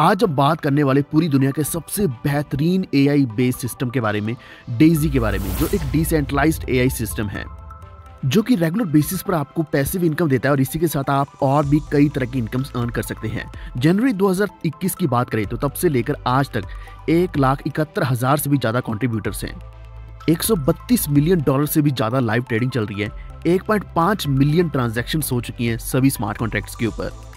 आज हम बात करने वाले पूरी दुनिया के सबसे बेहतरीन एआई बेस्ड सिस्टम के बारे में डेजी के बारे में, जो एक डिसेंट्रलाइज्ड एआई सिस्टम है, जो कि रेगुलर बेसिस पर आपको पैसिव इनकम देता है और इसी के साथ आप और भी कई तरह की इनकम अर्न कर सकते हैं। जनवरी 2021 की बात करें तो तब से लेकर आज तक एक लाख इकहत्तर हज़ार से भी ज़्यादा कॉन्ट्रीब्यूटर्स हैं। 132 मिलियन डॉलर से भी ज़्यादा लाइव ट्रेडिंग चल रही है। 1.5 मिलियन ट्रांजैक्शन हो चुकी हैं सभी स्मार्ट कॉन्ट्रैक्ट्स के ऊपर।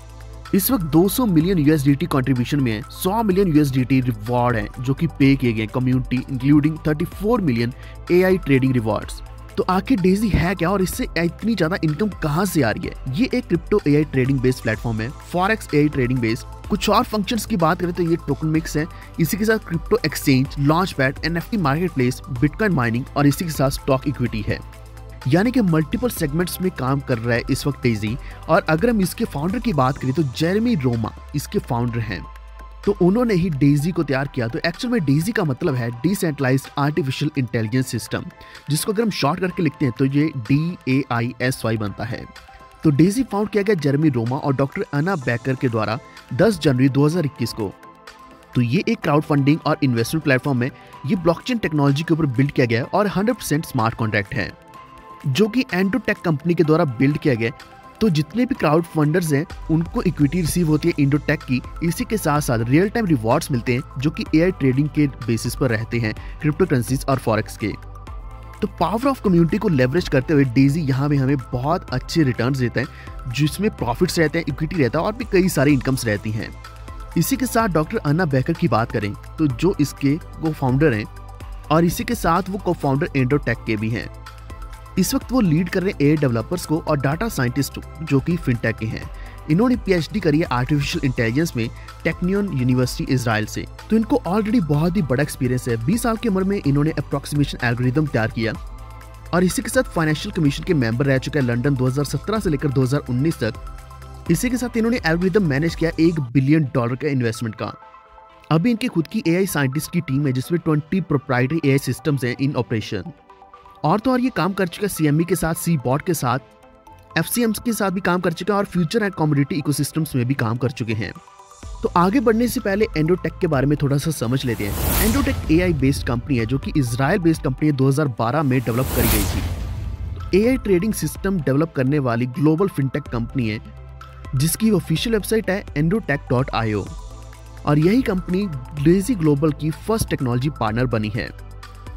इस वक्त 200 मिलियन यूएसडीटी कंट्रीब्यूशन में है। 100 मिलियन यूएसडीटी रिवॉर्ड है, जो कि पे किए गए community including 34 million AI trading rewards तो आखिर डेजी है क्या और इससे इतनी ज़्यादा इनकम कहाँ से आ रही है? ये एक crypto AI trading based platform है फॉरेक्स एआई ट्रेडिंग बेस्ड कुछ और फ़ंक्शंस की बात करें तो ये टोकन मिक्स है। इसी के साथ crypto exchange launchpad NFT marketplace bitcoin mining और इसी के साथ स्टॉक इक्विटी है। यानी कि मल्टीपल सेगमेंट्स में काम कर रहा है इस वक्त तेज़ी। और अगर हम इसके फाउंडर की बात करें तो जेरेमी रोमा इसके फाउंडर हैं। तो उन्होंने ही डेजी को तैयार किया। तो एक्चुअल में डेजी का मतलब है डिसेंट्रलाइज आर्टिफिशियल इंटेलिजेंस सिस्टम जिसको अगर हम शॉर्ट करके लिखते हैं तो ये D A I S Y बनता है। तो डेजी फाउंड किया गया जेरेमी रोमा और डॉक्टर अना बैकर के द्वारा 10 जनवरी 2021 को। तो ये एक क्राउड फंडिंग और इन्वेस्टमेंट प्लेटफॉर्म है। ये ब्लॉकचेन टेक्नोलॉजी के ऊपर बिल्ड किया गया है और 100% स्मार्ट कॉन्ट्रैक्ट है। जो कि एंडोटेक कंपनी के द्वारा बिल्ड किया गया तो जितने भी क्राउड फंडर्स हैं, उनको इक्विटी रिसीव होती है इंडोटेक की। इसी के साथ साथ रियल टाइम रिवॉर्ड्स मिलते हैं, जो कि एआई ट्रेडिंग के बेसिस पर रहते हैं क्रिप्टो करेंसीज और फॉरेक्स के। तो पावर ऑफ़ कम्युनिटी को लेवरेज करते हुए डेजी यहाँ पे हमें बहुत अच्छे रिटर्न्स देता है, जिसमें प्रॉफिट्स रहते हैं इक्विटी रहता है और भी कई सारी इनकम्स रहती हैं। इसी के साथ डॉक्टर अन्ना बैकर की बात करें तो जो इसके को फाउंडर हैं, और इसी के साथ वो को फाउंडर एंडोटेक के भी हैं। इस वक्त वो लीड कर रहे एआई डेवलपर्स को और डाटा साइंटिस्ट जो कि फिनटेक के हैं। इन्होंने पीएचडी करी है आर्टिफिशियल इंटेलिजेंस में टेक्नियन यूनिवर्सिटी इसराइल से। तो इनको ऑलरेडी बहुत ही बड़ा एक्सपीरियंस है। 20 साल की उम्र में इन्होंने अप्रोक्सीमेशन एल्गोरिदम तैयार किया। और इसी के साथ फाइनेंशियल कमीशन के मेंबर रह चुके हैं लंदन 2017 से लेकर 2019 तक। इसी के साथ इन्होंने एल्गोरिदम मैनेज किया एक बिलियन डॉलर का इन्वेस्टमेंट का। अभी इनकी खुद की एआई साइंटिस्ट की टीम है, जिसमें 20 प्रोप्राइटरी एआई सिस्टम्स हैं इन ऑपरेशन और तो और ये काम कर चुका है सीएमई के साथ सी बॉट के साथ एफ़ के साथ भी काम कर चुका है और फ्यूचर एंड कॉम्युनिटी इकोसिस्टम्स में भी काम कर चुके हैं। तो आगे बढ़ने से पहले एंडोटेक के बारे में थोड़ा सा समझ लेते हैं। एंडोटेक एआई बेस्ड कंपनी है जो कि इसराइल बेस्ड कंपनी 2012 में डेवलप करी गई थी। एआई ट्रेडिंग सिस्टम डेवलप करने वाली ग्लोबल फिनटेक कंपनी है, जिसकी ऑफिशियल वेबसाइट है एंडोटेक और यही कंपनी ग्लेजी ग्लोबल की फ़र्स्ट टेक्नोलॉजी पार्टनर बनी है।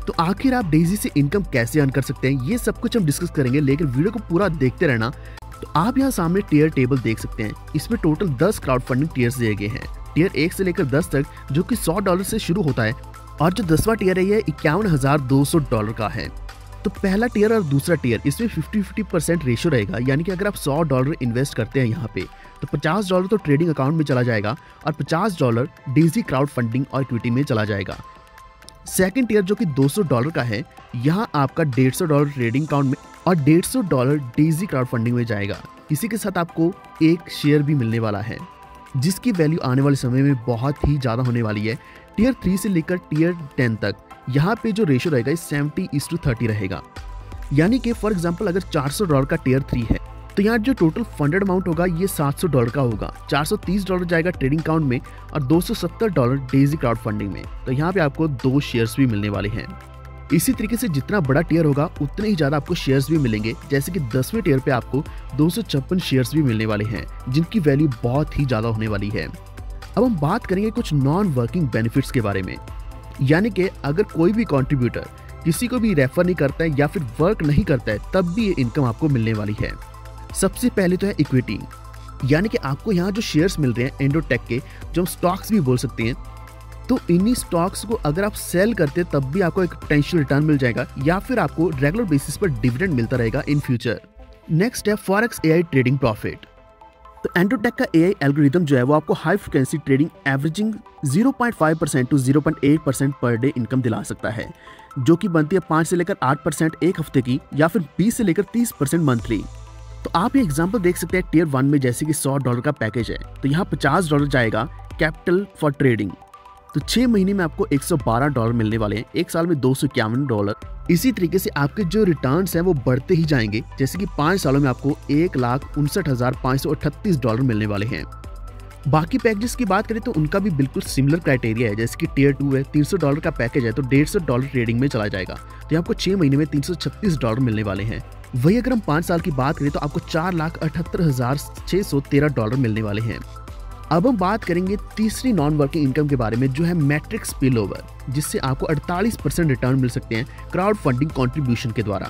तो आखिर आप डेजी से इनकम कैसे अर्न कर सकते हैं? ये सब कुछ हम डिस्कस करेंगे, लेकिन वीडियो को पूरा देखते रहना। तो आप यहाँ सामने टीयर टेबल देख सकते हैं। इसमें टोटल 10 क्राउड फंडिंग टीयर्स दिए गए हैं। टीयर एक से लेकर दस तक, जो कि 100 डॉलर से शुरू होता है, और जो दसवा टीयर है, ये इक्यावन हज़ार दो सौ डॉलर का है। तो पहला टीयर और दूसरा टीयर इसमें 50 50 परसेंट रेशियो रहेगा, यानी कि अगर आप 100 डॉलर इन्वेस्ट करते हैं यहाँ पे तो 50 डॉलर तो ट्रेडिंग अकाउंट में चला जाएगा, और 50 डॉलर डेजी क्राउड फंडिंग और इक्विटी में चला जाएगा। सेकंड टीयर जो कि 200 डॉलर का है, यहाँ आपका 150 डॉलर ट्रेडिंग अकाउंट में और 150 डॉलर डेजी क्राउड फंडिंग में जाएगा। इसी के साथ आपको एक शेयर भी मिलने वाला है, जिसकी वैल्यू आने वाले समय में बहुत ही ज़्यादा होने वाली है। टीयर थ्री से लेकर टीयर टेन तक, यहाँ पे जो रेशियो रहेगा सेवेंटी इस टू थर्टी रहेगा। यानी कि फॉर एग्ज़ाम्पल अगर 400 डॉलर का टीयर थ्री है तो यहाँ जो टोटल फंडेड अमाउंट होगा, ये 700 डॉलर का होगा। 430 डॉलर जाएगा ट्रेडिंग अकाउंट में और 270 डॉलर डेजी क्राउड फंडिंग में। तो यहाँ पे आपको दो शेयर्स भी मिलने वाले हैं। इसी तरीके से जितना बड़ा टीयर होगा, उतने ही ज़्यादा आपको शेयर्स भी मिलेंगे। जैसे कि दसवें टीयर पे आपको दो शेयर्स भी मिलने वाले हैं, जिनकी वैल्यू बहुत ही ज़्यादा होने वाली है। अब हम बात करेंगे कुछ नॉन वर्किंग बेनिफिट्स के बारे में। यानी कि अगर कोई भी कॉन्ट्रीब्यूटर किसी को भी रेफर नहीं करता है या फिर वर्क नहीं करता है, तब भी ये इनकम आपको मिलने वाली है। सबसे पहले तो है इक्विटी यानी कि आपको यहाँ जो शेयर्स मिल रहे हैं एंडोटेक के, जो हम स्टॉक्स भी बोल सकते हैं तो इन्हीं स्टॉक्स को अगर आप सेल करते हैं, तब भी आपको एक पोटेंशियल रिटर्न मिल जाएगा या फिर आपको रेगुलर बेसिस पर डिविडेंड मिलता रहेगा इन फ्यूचर नेक्स्ट है फॉरेक्स एआई ट्रेडिंग प्रॉफिट तो एंडोटेक का एआई एल्गोरिदम जो है, वो आपको high frequency trading averaging 0.5 percent to 0.8 percent per day income दिला सकता है, जो कि बनती है पाँच से लेकर आठ परसेंट एक हफ़्ते की या फिर बीस से लेकर तीस परसेंट मंथली आप ये एग्ज़ाम्पल देख सकते हैं टीयर वन में जैसे कि सौ डॉलर का पैकेज है। तो यहाँ पचास डॉलर जाएगा कैपिटल फॉर ट्रेडिंग तो छह महीने में आपको 112 डॉलर मिलने वाले हैं। एक साल में दो सौ इक्यावन डॉलर इसी तरीके से आपके जो रिटर्न्स हैं वो बढ़ते ही जाएँगे। जैसे कि पाँच सालों में आपको एक लाख उनसठ हज़ार पाँच सौ अठतीस डॉलर मिलने वाले हैं। बाकी पैकेजेस की बात करें तो उनका भी बिल्कुल सिमिलर क्राइटेरिया है। जैसे कि टीयर टू है, तीन सौ डॉलर का पैकेज है तो डेढ़ डॉलर ट्रेडिंग में चला जाएगा। तो आपको छह महीने में तीन सौ छत्तीस डॉलर मिलने वाले हैं। वही अगर हम पाँच साल की बात करें तो आपको चार लाख अठहत्तर हज़ार छह सौ तेरह डॉलर मिलने वाले हैं। अब हम बात करेंगे तीसरी नॉन वर्किंग इनकम के बारे में, जो है मैट्रिक्स स्पिल ओवर जिससे आपको 48 परसेंट रिटर्न मिल सकते हैं क्राउड फंडिंग कॉन्ट्रीब्यूशन के द्वारा।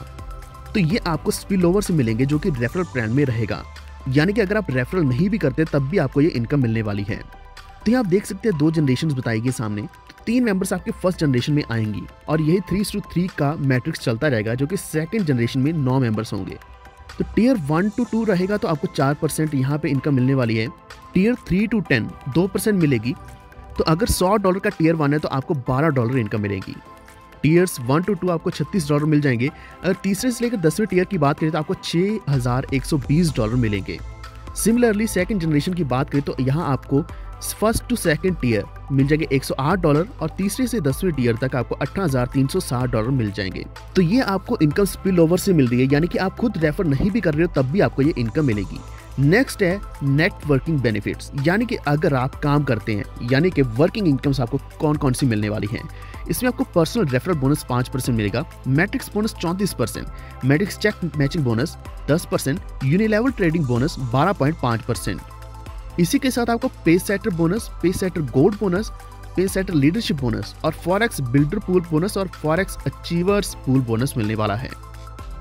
तो ये आपको स्पिल ओवर से मिलेंगे, जो कि रेफरल प्लान में रहेगा। यानी कि अगर आप रेफरल नहीं भी करते, तब भी आपको ये इनकम मिलने वाली है। तो यहाँ आप देख सकते हैं दो जनरेशन बताई गई सामने। तीन मेंबर्स आपके फ़र्स्ट जनरेशन में आएँगी और यही थ्री टू थ्री का मैट्रिक्स चलता रहेगा, जो कि सेकेंड जनरेशन में नौ मेंबर्स होंगे। तो टीयर वन टू टू रहेगा तो आपको चार परसेंट यहाँ पे इनकम मिलने वाली है। टीयर थ्री टू टेन दो परसेंट मिलेगी। तो अगर सौ डॉलर का टीयर वन है तो आपको बारह डॉलर इनकम मिलेगी। टीयर्स वन टू टू आपको छत्तीस डॉलर मिल जाएँगे। अगर तीसरे से लेकर दसवें टीयर की बात करें तो आपको छः हज़ार एक सौ बीस डॉलर मिलेंगे। सिमिलरली सेकेंड जनरेशन की बात करें तो यहाँ आपको फ़र्स्ट टू सेकंड टीयर मिल जाएँगे 108 डॉलर और तीसरे से दसवें टीयर तक आपको अठारह डॉलर मिल जाएँगे। तो ये आपको इनकम स्पिल ओवर से मिल रही है, यानी कि आप खुद रेफर नहीं भी कर रहे हो, तब भी आपको ये इनकम मिलेगी। नेक्स्ट है नेटवर्किंग बेनिफिट्स यानी कि अगर आप काम करते हैं, यानी कि वर्किंग इनकम्स आपको कौन कौन सी मिलने वाली हैं? इसमें आपको पर्सनल रेफरल बोनस पाँच परसेंट मिलेगा मैट्रिक्स बोनस चौंतीस percent matrix check matching bonus दस परसेंट यूनिलेवल ट्रेडिंग बोनस बारह पॉइंट पाँच परसेंट। इसी के साथ आपको pay setter bonus pay setter gold bonus pay setter leadership bonus और फॉरेक्स बिल्डर पूल बोनस और फॉरेक्स अचीवर्स पूल बोनस मिलने वाला है।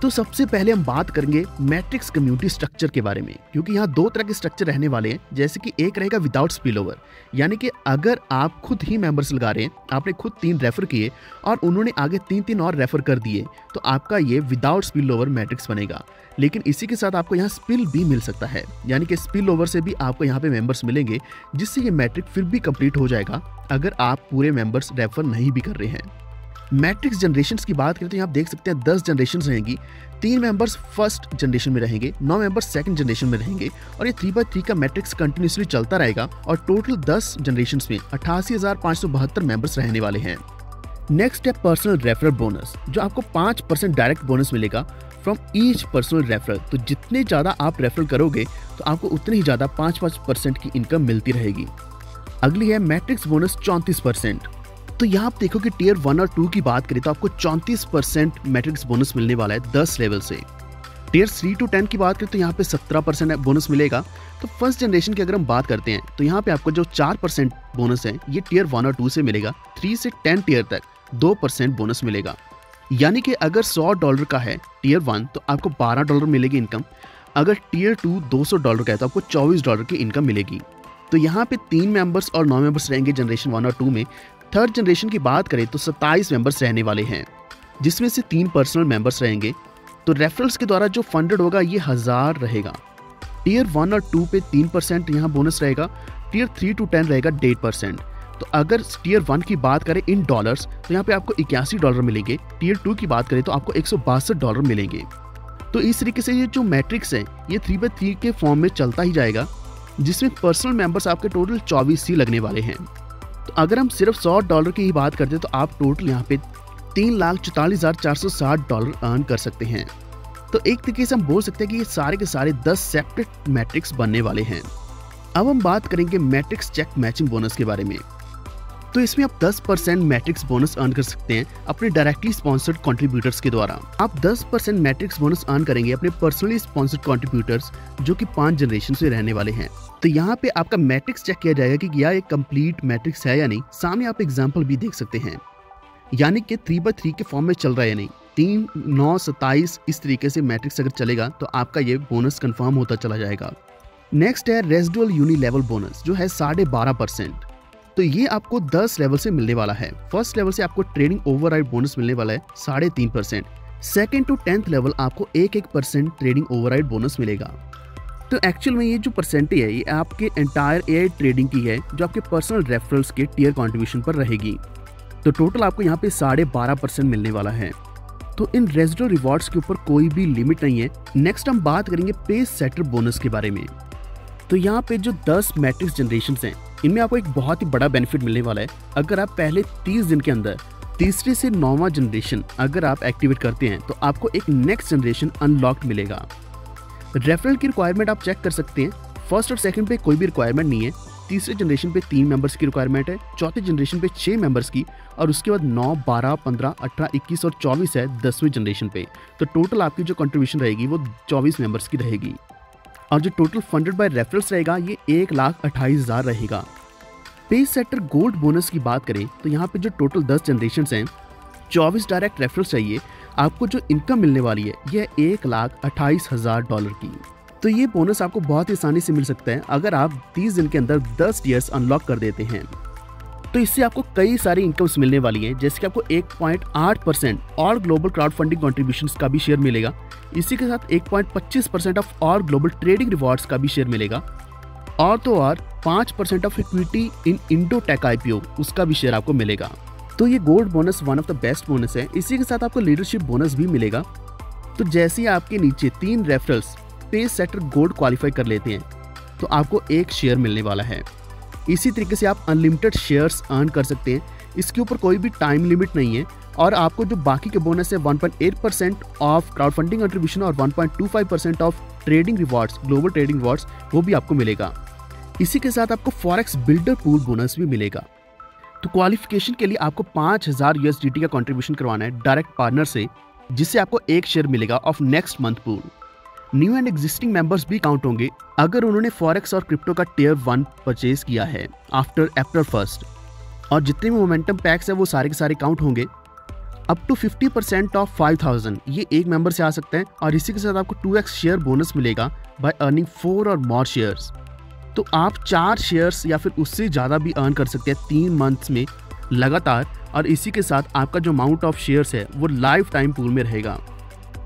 तो सबसे पहले हम बात करेंगे मैट्रिक्स कम्युनिटी स्ट्रक्चर के बारे में, क्योंकि यहाँ दो तरह के स्ट्रक्चर रहने वाले हैं, जैसे कि एक रहेगा विदाउट स्पिल ओवर यानी कि अगर आप खुद ही मेंबर्स लगा रहे हैं, आपने खुद तीन रेफर किए और उन्होंने आगे तीन तीन और रेफर कर दिए तो आपका ये विदाउट स्पिल ओवर मैट्रिक्स बनेगा। लेकिन इसी के साथ आपको यहाँ स्पिल भी मिल सकता है, यानी कि स्पिल ओवर से भी आपको यहाँ पे मेंबर्स मिलेंगे, जिससे ये मैट्रिक फिर भी कंप्लीट हो जाएगा, अगर आप पूरे मेंबर्स रेफर नहीं भी कर रहे हैं। मैट्रिक्स जनरेशन की बात करें तो यहाँ देख सकते हैं दस जनरेशन रहेंगी, तीन मेंबर्स फ़र्स्ट जनरेशन में रहेंगे, नौ मेंबर्स सेकंड जनरेशन में रहेंगे और ये थ्री बाई थ्री का मैट्रिक्स कंटिन्यूसली चलता रहेगा और टोटल दस जनरेशन में अठासी हज़ार पाँच सौ बहत्तर मेंबर्स रहने वाले हैं। नेक्स्ट है पर्सनल रेफरल बोनस जो आपको पाँच परसेंट डायरेक्ट बोनस मिलेगा फ्रॉम ईच पर्सनल रेफरल तो जितने ज़्यादा आप रेफरल करोगे तो आपको उतनी ही ज़्यादा पाँच पाँच परसेंट की इनकम मिलती रहेगी। अगली है मैट्रिक्स बोनस चौंतीस परसेंट। तो यहाँ आप देखो कि टीयर वन और टू की बात करें तो आपको चौंतीस परसेंट मैट्रिक्स बोनस मिलने वाला है दस लेवल से। टीयर थ्री टू टेन की बात करें तो यहाँ पे सत्रह परसेंट बोनस मिलेगा। तो फ़र्स्ट जनरेशन की अगर हम बात करते हैं तो यहाँ पे आपको जो चार परसेंट बोनस है, ये टीयर वन और टू से मिलेगा। थ्री से टेन टीयर तक दो परसेंट बोनस मिलेगा। यानी कि अगर सौ डॉलर का है टीयर वन तो आपको बारह डॉलर मिलेगी इनकम अगर टीयर टू दो सौ डॉलर का है तो आपको चौबीस डॉलर की इनकम मिलेगी। तो यहाँ पे तीन मेंबर्स और नौ मेंबर्स रहेंगे जनरेशन वन और टू में। थर्ड जनरेशन की बात करें तो सत्ताईस मेंबर्स रहने वाले हैं। जिसमें से तीन पर्सनल मेंबर्स रहेंगे। तो रेफरल्स के द्वारा जो फंडेड होगा, ये हज़ार रहेगा। टीयर वन और टू पे तीन परसेंट यहाँ बोनस रहेगा। टीयर थ्री टू टेन रहेगा डेढ़ परसेंट तो अगर टीयर वन की बात करें इन डॉलर्स तो यहाँ पे आपको इक्यासी डॉलर मिलेंगे। टीयर टू की बात करें तो आपको एक सौ बासठ डॉलर मिलेंगे। तो इस तरीके से ये जो मैट्रिक्स है, ये थ्री बाई थ्री के फॉर्म में चलता ही जाएगा, जिसमें पर्सनल मेंबर्स आपके टोटल चौबीस ही लगने वाले हैं। तो अगर हम सिर्फ़ सौ डॉलर की ही बात करते हैं तो आप टोटल यहाँ पे तीन लाख चौतालीस हज़ार चार सौ साठ डॉलर अर्न कर सकते हैं। तो एक तरीके से हम बोल सकते हैं कि ये सारे के सारे दस सेपरेट मैट्रिक्स बनने वाले हैं। अब हम बात करेंगे मैट्रिक्स चेक मैचिंग बोनस के बारे में। तो इसमें आप 10 परसेंट मैट्रिक्स बोनस अर्न कर सकते हैं अपने डायरेक्टली स्पॉन्सर्ड कॉन्ट्रीब्यूटर्स के द्वारा। आप 10 परसेंट मैट्रिक्स बोनस अर्न करेंगे अपने पर्सनली स्पॉन्सर्ड कंट्रीब्यूटर्स जो कि पाँच जनरेशन से रहने वाले हैं। तो यहाँ पे आपका मैट्रिक्स चेक किया जाएगा कि क्या ये कंप्लीट मैट्रिक्स है या नहीं। सामने आप एग्ज़ाम्पल भी देख सकते हैं। यानी कि थ्री बाई थ्री के फॉर्म में चल रहा है या नहीं। तीन, नौ, सत्ताईस, इस तरीके से मैट्रिक्स अगर चलेगा तो आपका ये बोनस कन्फर्म होता चला जाएगा। नेक्स्ट है रेजिडुअल यूनी लेवल बोनस जो है साढ़े बारह परसेंट तो ये आपको 10 लेवल से मिलने वाला है। फ़र्स्ट लेवल से आपको ट्रेडिंग ओवर बोनस मिलने वाला है, साढ़े तीन percent second to tenth level आपको एक एक परसेंट ट्रेडिंग ओवर बोनस मिलेगा। तो एक्चुअल में ये जो परसेंटेज है, ये आपके एंटायर ए ट्रेडिंग की है, जो आपके पर्सनल रेफरल्स के टीयर कॉन्ट्रीब्यूशन पर रहेगी। तो टोटल आपको यहाँ पे साढ़े बारह परसेंट मिलने वाला है। तो इन रेजिडो रिवॉर्ड्स के ऊपर कोई भी लिमिट नहीं है। नेक्स्ट हम बात करेंगे पे सेटर बोनस के बारे में। तो यहाँ पे जो 10 मैट्रिक्स जनरेशन हैं, इनमें आपको एक बहुत ही बड़ा बेनिफिट मिलने वाला है। अगर आप पहले 30 दिन के अंदर, तीसरे से नौवा जनरेशन अगर आप एक्टिवेट करते हैं तो आपको एक नेक्स्ट जनरेशन अनलॉक्ड मिलेगा। रेफरल की रिक्वायरमेंट आप चेक कर सकते हैं। फ़र्स्ट और सेकंड पे कोई भी रिक्वायरमेंट नहीं है। तीसरे जनरेशन पे तीन मेंबर्स की रिक्वायरमेंट है। चौथे जनरेशन पे छः मेंबर्स की और उसके बाद नौ, बारह, पंद्रह, अठारह, इक्कीस और चौबीस है दसवीं जनरेशन पे। तो टोटल आपकी जो कंट्रीब्यूशन रहेगी वो चौबीस मेंबर्स की रहेगी। और जो टोटल फंडेड बाय रेफरल्स रहेगा, ये एक लाख अट्ठाईस हज़ार रहेगा। पे सेक्टर गोल्ड बोनस की बात करें तो यहाँ पे जो टोटल दस जनरेशन हैं, चौबीस डायरेक्ट रेफरल्स चाहिए। आपको जो इनकम मिलने वाली है, यह एक लाख अट्ठाईस हज़ार डॉलर की। तो ये बोनस आपको बहुत ही आसानी से मिल सकता है, अगर आप 30 दिन के अंदर 10 टीयर्स अनलॉक कर देते हैं। तो इससे आपको कई सारी इनकम्स मिलने वाली हैं, जैसे कि आपको 1.8 परसेंट और ग्लोबल क्राउड फंडिंग कॉन्ट्रीब्यूशन का भी शेयर मिलेगा। इसी के साथ 1.25 परसेंट ऑफ़ और ग्लोबल ट्रेडिंग रिवॉर्ड्स का भी शेयर मिलेगा। और तो और 5 percent of equity in Endotech IPO उसका भी शेयर आपको मिलेगा। तो ये gold bonus one of the best bonus है। इसी के साथ आपको लीडरशिप बोनस भी मिलेगा। तो जैसे ही आपके नीचे तीन रेफरल्स पे सेक्टर गोल्ड क्वालिफाई कर लेते हैं तो आपको एक शेयर मिलने वाला है। इसी तरीके से आप अनलिमिटेड शेयर्स अर्न कर सकते हैं। इसके ऊपर कोई भी टाइम लिमिट नहीं है और आपको जो बाकी के बोनस है 1.8 percent of crowd funding contribution और 1.25 percent of trading rewards global trading rewards वो भी आपको मिलेगा। इसी के साथ आपको फॉरेक्स बिल्डर पूल बोनस भी मिलेगा। तो क्वालिफिकेशन के लिए आपको पाँच हज़ार यूएसडीटी का कंट्रीब्यूशन करवाना है डायरेक्ट पार्टनर से, जिससे आपको एक शेयर मिलेगा of next month pool new and existing members भी काउंट होंगे, अगर उन्होंने फॉरेक्स और क्रिप्टो का टेयर वन परचेज किया है आफ्टर अप्रैल फ़र्स्ट और जितने भी मोमेंटम पैक्स है, वो सारे के सारे काउंट होंगे. अप टू 50 परसेंट ऑफ़ 5000 ये एक मेंबर से आ सकते हैं, और इसी के साथ आपको 2x शेयर बोनस मिलेगा बाय अर्निंग फोर और मोर शेयर्स तो आप चार शेयर्स या फिर उससे ज़्यादा भी अर्न कर सकते हैं तीन मंथ्स में लगातार और इसी के साथ आपका जो अमाउंट ऑफ़ शेयर्स है, वो लाइफ टाइम पूल में रहेगा।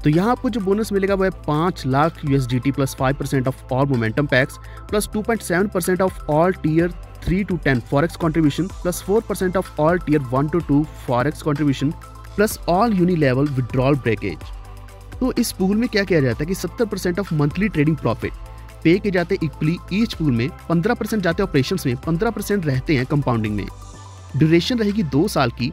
तो यहाँ आपको जो बोनस मिलेगा वो है पाँच lakh you plus five percent of all momentum packs plus two point seven percent of all tier three two ten forex contribution plus four percent of all tier one two two forex contribution plus all uni level withdrawal breakage तो इस pool में क्या किया जाता है कि सत्तर percent of monthly trading profit pay किए जाते इक्वली ईच पूल में पंद्रह परसेंट जाते ऑपरेशन में पंद्रह परसेंट रहते हैं कंपाउंडिंग में। ड्यूरेशन रहेगी दो साल की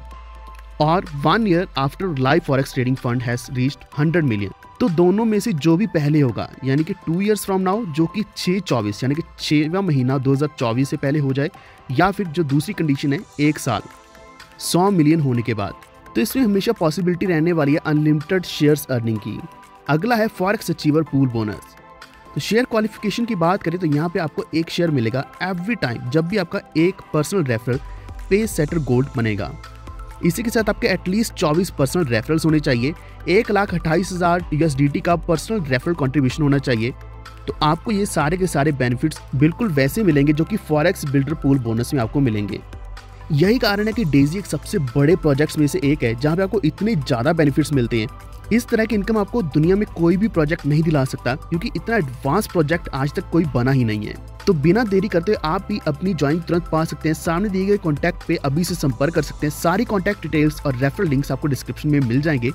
और one year after live forex trading fund has reached hundred million तो दोनों में से जो भी पहले होगा, यानी कि टू ईयर्स फ्रॉम नाउ जो कि छः चौबीस, यानी कि छवा महीना 2024 से पहले हो जाए, या फिर जो दूसरी कंडीशन है, एक साल 100 मिलियन होने के बाद। तो इसमें हमेशा पॉसिबिलिटी रहने वाली है अनलिमिटेड शेयर्स अर्निंग की। अगला है फॉरेक्स अचीवर पूल बोनस तो शेयर क्वालिफिकेशन की बात करें तो यहाँ पे आपको एक शेयर मिलेगा एवरी टाइम जब भी आपका एक personal referral pace setter gold बनेगा। इसी के साथ आपके एटलीस्ट 24 पर्सनल रेफरल्स होने चाहिए। एक लाख अट्ठाईस हज़ार यूएसडीटी का पर्सनल रेफरल कंट्रीब्यूशन होना चाहिए। तो आपको ये सारे के सारे बेनिफिट्स बिल्कुल वैसे मिलेंगे जो कि फॉरेक्स बिल्डर पूल बोनस में आपको मिलेंगे। यही कारण है कि डेजी एक सबसे बड़े प्रोजेक्ट्स में से एक है, जहाँ पे आपको इतने ज़्यादा बेनिफिट्स मिलते हैं। इस तरह की इनकम आपको दुनिया में कोई भी प्रोजेक्ट नहीं दिला सकता, क्योंकि इतना एडवांस प्रोजेक्ट आज तक कोई बना ही नहीं है। तो बिना देरी करते आप भी अपनी ज्वाइन तुरंत पा सकते हैं। सामने दिए गए कॉन्टैक्ट पे अभी से संपर्क कर सकते हैं। सारी कॉन्टैक्ट डिटेल्स और रेफरल लिंक्स आपको डिस्क्रिप्शन में मिल जाएँगे।